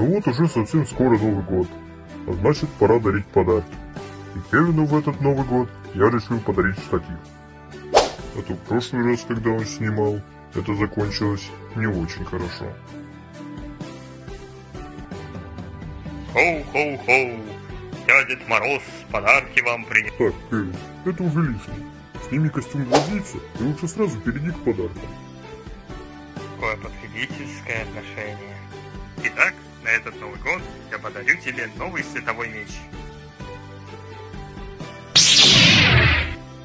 Ну вот уже совсем скоро Новый год, а значит пора дарить подарки. И Кевину в этот Новый год я решил подарить штатив. А то в прошлый раз, когда он снимал, это закончилось не очень хорошо. Хоу-хоу-хоу! Я Дед Мороз подарки вам принес. Так, Кевин, это уже лишнее. Сними костюм гвоздицы и лучше сразу перейди к подаркам. Какое потребительское отношение. Итак, на этот Новый год я подарю тебе новый световой меч.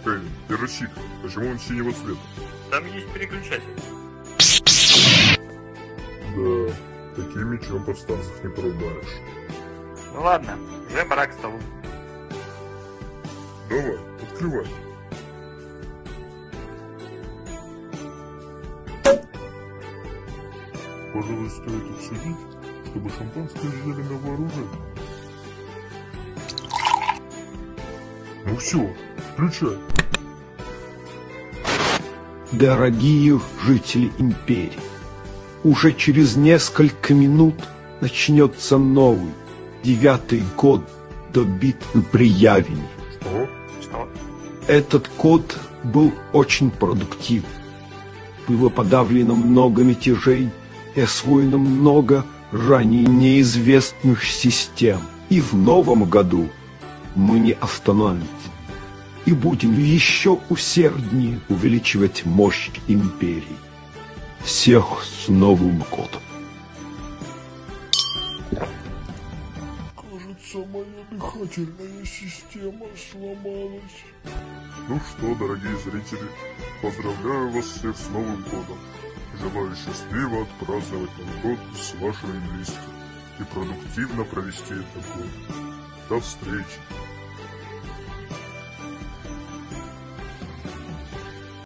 Кевин, держи Почему он синего цвета? Там есть переключатель. Да, таким мечом повстанцев не порубаешь. Ну ладно, уже пора к столу. Давай, открывай. Пожалуй, стоит обсудить, чтобы шампанское на вооружение. Ну все, включай. Дорогие жители империи, уже через несколько минут начнется новый, девятый год до битвы при Явине. Что? Что? Этот год был очень продуктивен. Было подавлено много мятежей и освоено много ранее неизвестных систем. И в новом году мы не остановимся и будем еще усерднее увеличивать мощь империи. Всех с Новым годом! Кажется, моя дыхательная система сломалась. Ну что, дорогие зрители, поздравляю вас всех с Новым годом. Желаю счастливо отпраздновать Новый год с вашими близкими и продуктивно провести этот год. До встречи!